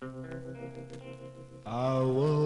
I wanna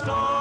star.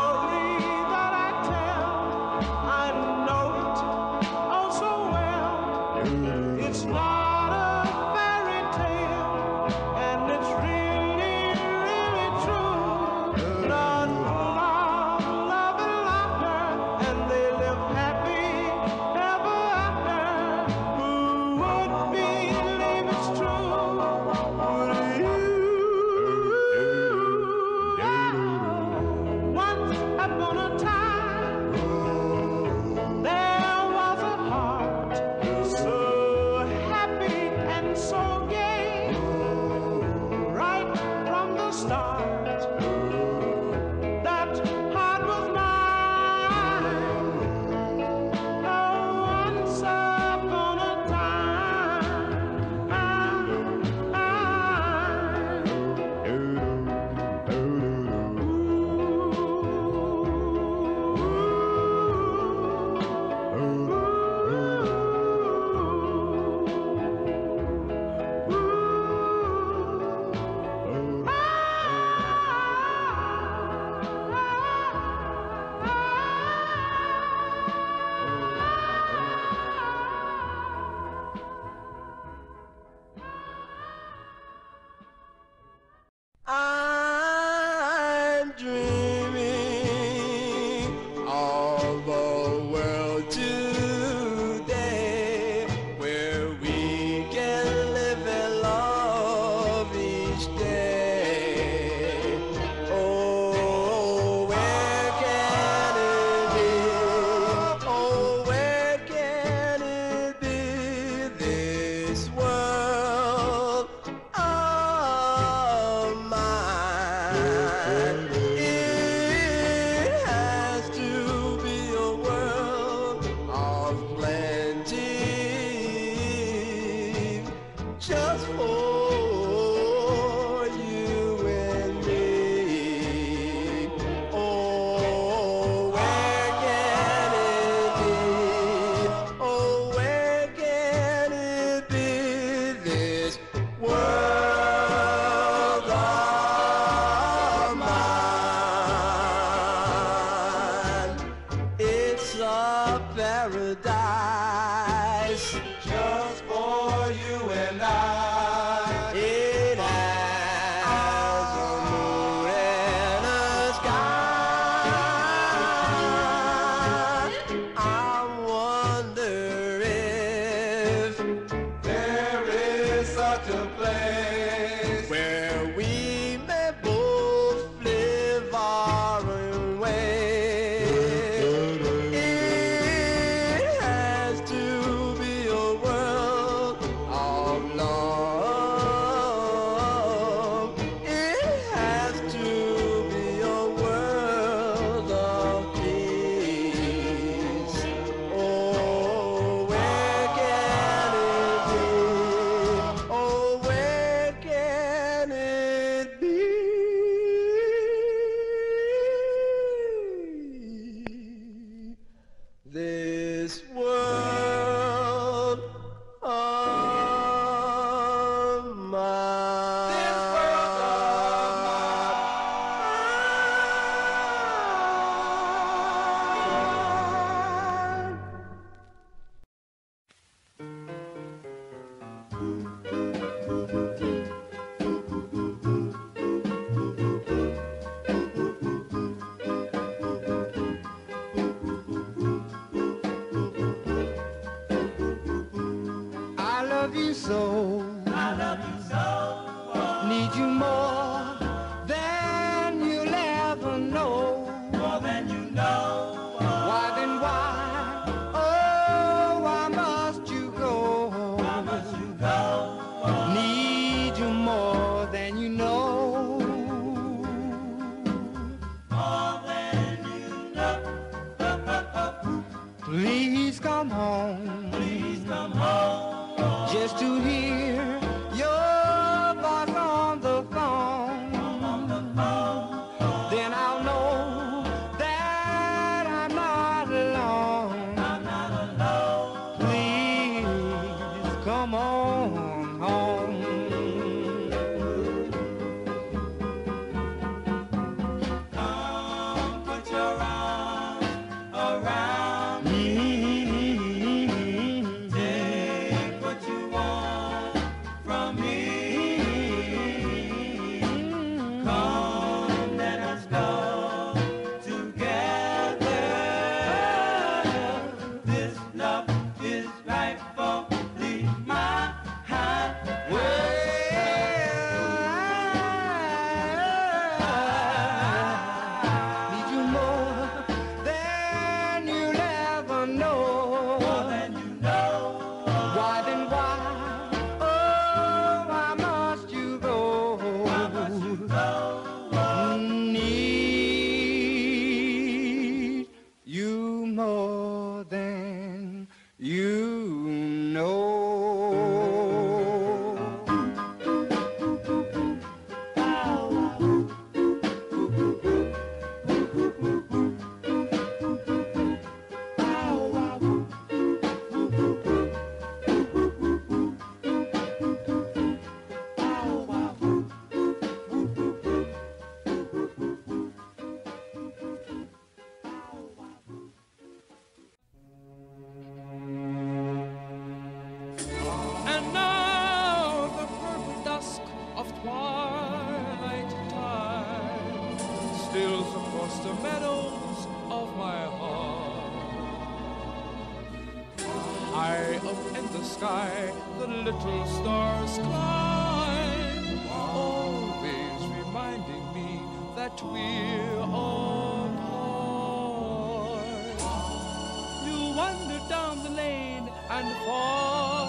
and far,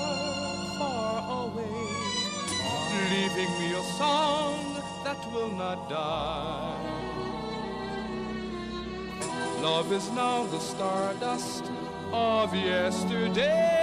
far away, leaving me a song that will not die. Love is now the stardust of yesterday.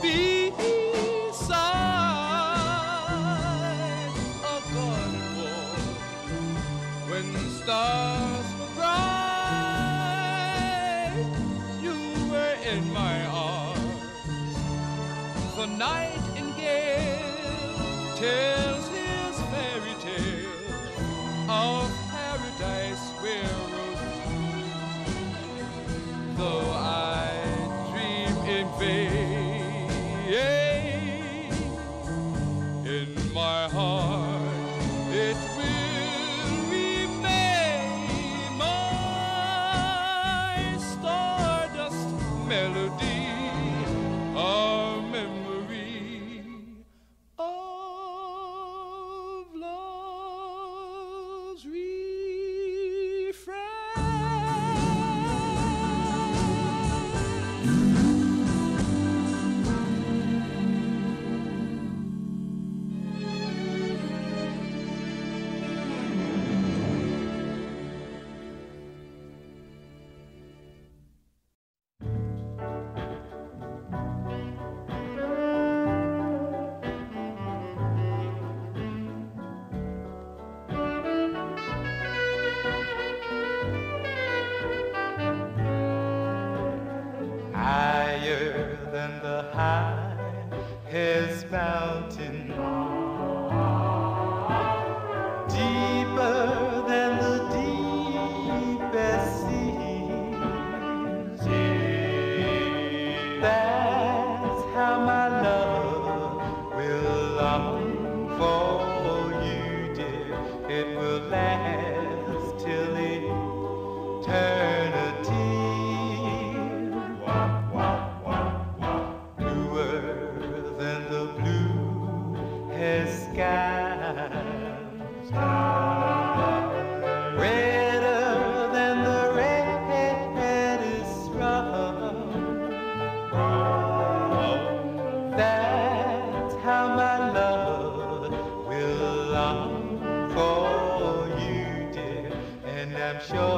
be high his mountain sure.